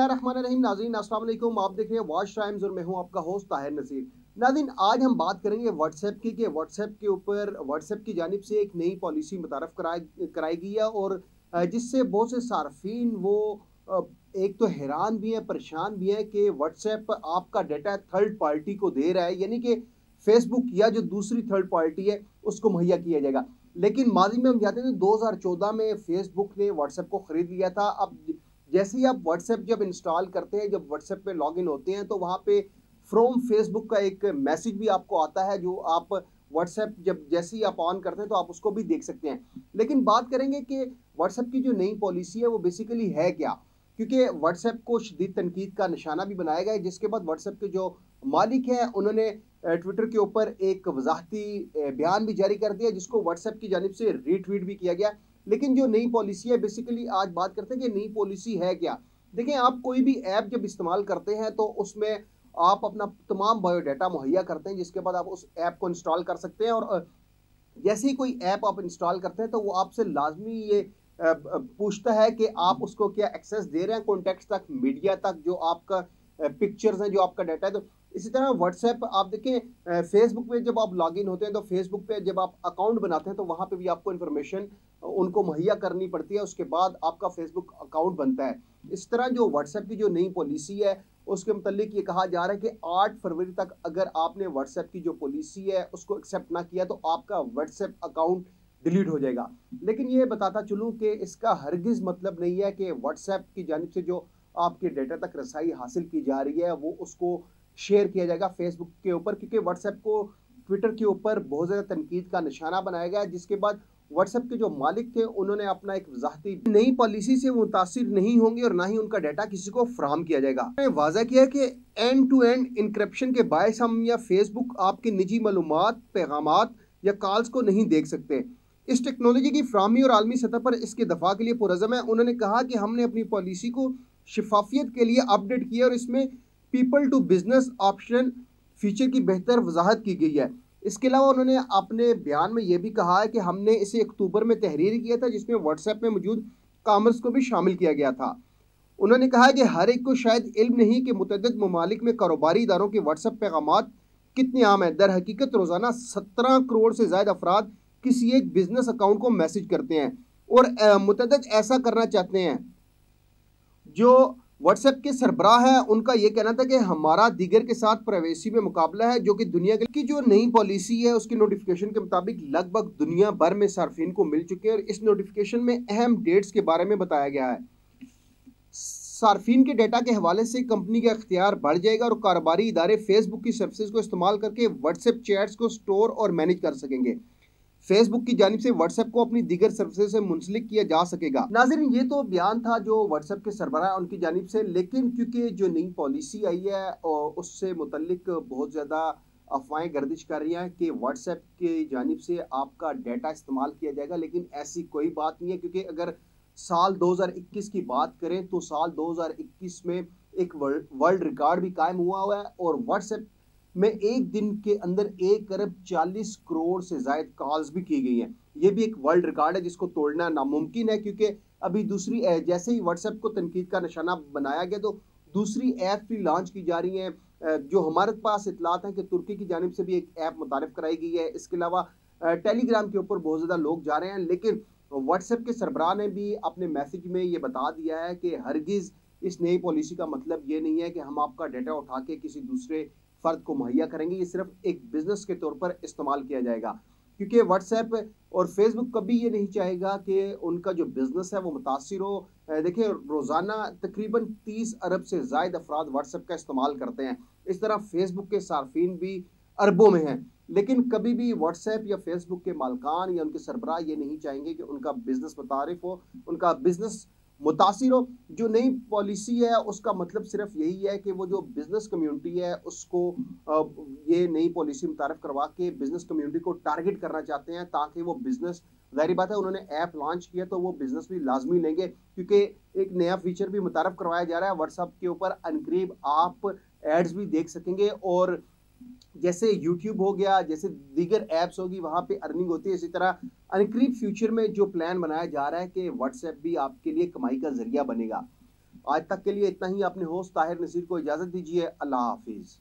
اللہ الرحمن الرحیم، ناظرین، السلام علیکم۔ آپ دیکھ رہے ہیں واش ٹائمز اور میں ہوں آپ کا ہوسٹ طاہر نصیر ناظرین، آج ہم بات کریں گے واٹس ایپ کی کہ واٹس ایپ کے اوپر واٹس ایپ کی جانب سے ایک نئی پالیسی متعارف کرائی گئی ہے اور جس سے بہت سے صارفین وہ ایک تو حیران بھی ہیں، پریشان بھی ہیں کہ واٹس ایپ آپ کا ڈیٹا تھرڈ پارٹی کو دے رہا ہے یعنی کہ فیس بک یا جو دوسری تھرڈ پارٹی ہے، اس کو مہیا کیا جائے گا۔ لیکن ماضی میں ہم جاتے ہیں دو ہزار چودہ میں فیس بک نے واٹس ایپ کو خرید لیا تھا۔ اب جیسے ہی آپ واٹس ایپ جب انسٹال کرتے ہیں، جب واٹس ایپ پہ لاگ ان ہوتے ہیں، تو وہاں پہ فروم فیس بک کا ایک میسج بھی آپ کو آتا ہے، جو آپ واٹس ایپ جب جیسے ہی آپ آن کرتے ہیں، تو آپ اس کو بھی دیکھ سکتے ہیں۔ لیکن بات کریں گے کہ واٹس ایپ کی جو نئی پالیسی ہے، وہ بیسیکلی ہے کیا؟ کیونکہ واٹس ایپ کو شدید تنقید کا نشانہ بھی بنایا گیا ہے، جس کے بعد واٹس ایپ کے جو مالک ہیں، انہوں نے ٹویٹر کے اوپر ایک وضاحتی بیان بھی جاری کر دیا، جس کو واٹس ایپ کی جانب سے ری ٹویٹ بھی کیا گیا۔ لیکن جو نئی پالیسی ہے بیسیکلی آج بات کرتے ہیں کہ نئی پالیسی ہے کیا؟ دیکھیں، آپ کوئی بھی ایپ جب استعمال کرتے ہیں تو اس میں آپ اپنا تمام بایو ڈیٹا مہیا کرتے ہیں، جس کے بعد آپ اس ایپ کو انسٹال کر سکتے ہیں اور جیسے ہی کوئی ایپ آپ انسٹال کرتے ہیں تو وہ آپ سے لازمی یہ پوچھتا ہے کہ آپ اس کو کیا ایکسیس دے رہے ہیں؟ کانٹیکٹس تک میڈیا تک، جو آپ کا پکچرز ہیں، جو آپ کا ڈیٹا ہے تو اسی طرح واٹس ایپ آپ دیکھیں فیس بک پہ جب آپ لاگ ان ہوتے ہیں تو فیس بک پہ جب آپ اکاؤنٹ بناتے ہیں تو وہاں پہ بھی آپ کو انفارمیشن ان کو مہیا کرنی پڑتی ہے، اس کے بعد آپ کا فیس بک اکاؤنٹ بنتا ہے۔ اس طرح جو واٹس ایپ کی جو نئی پالیسی ہے، اس کے متعلق یہ کہا جا رہا ہے کہ آٹھ فروری تک اگر آپ نے واٹس ایپ کی جو پالیسی ہے، اس کو ایکسیپٹ نہ کیا تو آپ کا واٹس ایپ اکاؤنٹ ڈیلیٹ ہو جائے گا۔ لیکن یہ بتاتا چلوں کہ اس کا ہرگز مطلب نہیں ہے کہ واٹس ایپ کی جانب سے جو آپ کے ڈیٹا تک رسائی حاصل کی جا رہی ہے، وہ اس کو شیئر کیا جائے گا فیس بک کے اوپر، کیونکہ واٹس ایپ کو ٹویٹر کے اوپر بہت زیادہ تنقید کا نشانہ بنایا گیا جس کے بعد واٹس ایپ کے جو مالک تھے، انہوں نے اپنا ایک وضاحتی نئی پالیسی سے متاثر نہیں ہوں گے اور نہ ہی ان کا ڈیٹا کسی کو فراہم کیا جائے گا۔ واضح کیا ہے کہ اینڈ ٹو اینڈ انکرپشن کے باعث ہم یا فیس بک آپ کے نجی معلومات، پیغامات یا کالز کو نہیں دیکھ سکتے۔ اس ٹیکنالوجی کی فراہمی اور عالمی سطح پر اس کے دفاع کے لیے پرعزم ہے۔ انہوں نے کہا کہ ہم نے اپنی پالیسی کو شفافیت کے لیے اپ ڈیٹ کیا اور اس میں people to business option feature کی بہتر وضاحت کی گئی ہے۔ اس کے علاوہ انہوں نے اپنے بیان میں یہ بھی کہا ہے کہ ہم نے اسے اکتوبر میں تحریر کیا تھا، جس میں واٹس ایپ میں موجود کامرس کو بھی شامل کیا گیا تھا۔ انہوں نے کہا کہ ہر ایک کو شاید علم نہیں کہ متعدد ممالک میں کاروباری اداروں کے واٹس ایپ پیغامات کتنے عام ہیں۔ در حقیقت روزانہ سترہ کروڑ سے زائد افراد کسی ایک بزنس اکاؤنٹ کو میسج کرتے ہیں اور متعدد ایسا کرنا چاہتے ہیں جو واٹس ایپ کے سربراہ ہے ان کا یہ کہنا تھا کہ ہمارا دیگر کے ساتھ پرائیویسی میں مقابلہ ہے، جو کہ دنیا کی جو نئی پالیسی ہے، اس کی نوٹیفیکیشن کے مطابق لگ بھگ دنیا بھر میں صارفین کو مل چکے ہیں اور اس نوٹیفیکیشن میں اہم ڈیٹس کے بارے میں بتایا گیا ہے۔ صارفین کے ڈیٹا کے حوالے سے کمپنی کا اختیار بڑھ جائے گا اور کاروباری ادارے فیس بک کی سروسز کو استعمال کر کے واٹس ایپ چیٹس کو سٹور اور مینج کر سکیں گے۔ فیس بک کی جانب سے واٹس ایپ کو اپنی دیگر سروسز سے منسلک کیا جا سکے گا۔ ناظرین، یہ تو بیان تھا جو واٹس ایپ کے سربراہ ان کی جانب سے، لیکن کیونکہ جو نئی پالیسی آئی ہے، اور اس سے متعلق بہت زیادہ افواہیں گردش کر رہی ہیں کہ واٹس ایپ کی جانب سے آپ کا ڈیٹا استعمال کیا جائے گا، لیکن ایسی کوئی بات نہیں ہے۔ کیونکہ اگر سال دو ہزار اکیس کی بات کریں تو سال دو ہزار اکیس میں ایک ورلڈ ریکارڈ بھی قائم ہوا ہوا ہے، اور واٹس ایپ میں ایک دن کے اندر ایک ارب چالیس کروڑ سے زائد کالز بھی کی گئی ہیں۔ یہ بھی ایک ورلڈ ریکارڈ ہے جس کو توڑنا ناممکن ہے کیونکہ ابھی دوسری جیسے ہی واٹس ایپ کو تنقید کا نشانہ بنایا گیا تو دوسری ایپ بھی لانچ کی جا رہی ہیں۔ جو ہمارے پاس اطلاعات ہیں کہ ترکی کی جانب سے بھی ایک ایپ متعارف کرائی گئی ہے۔ اس کے علاوہ ٹیلی گرام کے اوپر بہت زیادہ لوگ جا رہے ہیں، لیکن واٹس ایپ کے سربراہ نے بھی اپنے میسج میں یہ بتا دیا ہے کہ ہرگز اس نئی پالیسی کا مطلب یہ نہیں ہے کہ ہم آپ کا ڈیٹا اٹھا کے کسی دوسرے فرد کو مہیا کریں گے، یہ صرف ایک بزنس کے طور پر استعمال کیا جائے گا۔ کیونکہ واٹس ایپ اور فیس بک کبھی یہ نہیں چاہے گا کہ ان کا جو بزنس ہے وہ متاثر ہو۔ دیکھیں، روزانہ تقریباً تیس ارب سے زائد افراد واٹس ایپ کا استعمال کرتے ہیں۔ اس طرح فیس بک کے صارفین بھی اربوں میں ہیں۔ لیکن کبھی بھی واٹس ایپ یا فیس بک کے مالکان یا ان کے سربراہ یہ نہیں چاہیں گے کہ ان کا بزنس متعارف ہو، ان کا بزنس متاثر ہو۔ جو نئی پالیسی ہے، اس کا مطلب صرف یہی ہے کہ وہ جو بزنس کمیونٹی ہے، اس کو یہ نئی پالیسی متعارف کروا کے بزنس کمیونٹی کو ٹارگٹ کرنا چاہتے ہیں تاکہ وہ بزنس ظاہری بات ہے، انہوں نے ایپ لانچ کیا تو وہ بزنس بھی لازمی لیں گے۔ کیونکہ ایک نیا فیچر بھی متعارف کروایا جا رہا ہے۔ واٹس ایپ کے اوپر انقریب آپ ایڈز بھی دیکھ سکیں گے۔ اور جیسے یوٹیوب ہو گیا، جیسے دیگر ایپس ہوگی، وہاں پہ ارننگ ہوتی ہے۔ اسی طرح انقریب فیوچر میں جو پلان بنایا جا رہا ہے کہ واٹس ایپ بھی آپ کے لیے کمائی کا ذریعہ بنے گا۔ آج تک کے لیے اتنا ہی، اپنے ہوسٹ طاہر نصیر کو اجازت دیجیے۔ اللہ حافظ۔